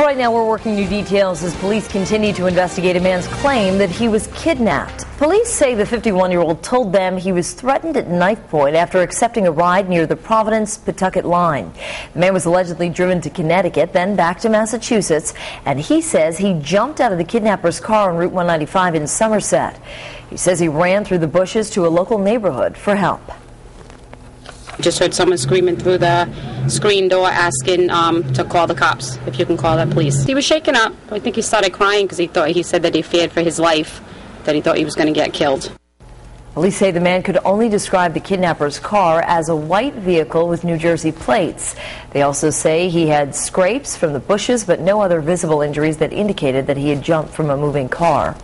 Right now, we're working new details as police continue to investigate a man's claim that he was kidnapped. Police say the 51 year old told them he was threatened at knife point after accepting a ride near the Providence Pawtucket line. The man was allegedly driven to Connecticut, then back to Massachusetts, and he says he jumped out of the kidnapper's car on Route 195 in Somerset. He says he ran through the bushes to a local neighborhood for help. Just heard someone screaming through the screen door asking um, to call the cops, if you can call the police. He was shaken up. I think he started crying because he thought he said that he feared for his life, that he thought he was going to get killed. Police say the man could only describe the kidnapper's car as a white vehicle with New Jersey plates. They also say he had scrapes from the bushes, but no other visible injuries that indicated that he had jumped from a moving car.